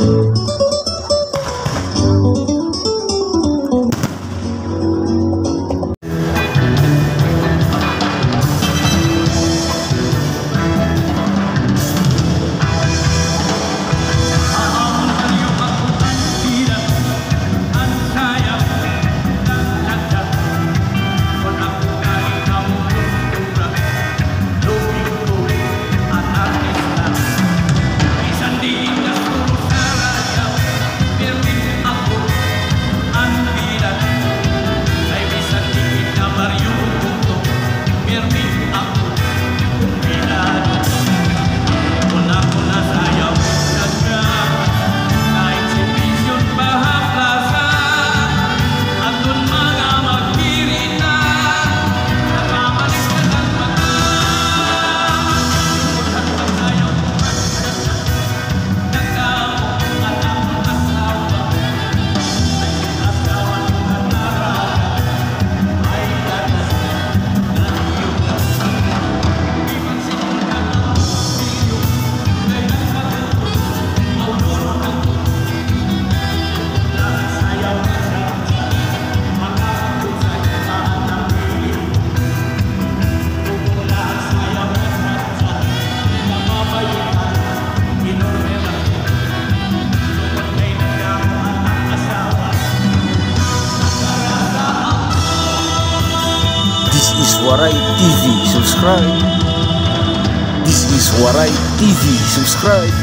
This is Waray TV. Subscribe. This is Waray TV. Subscribe.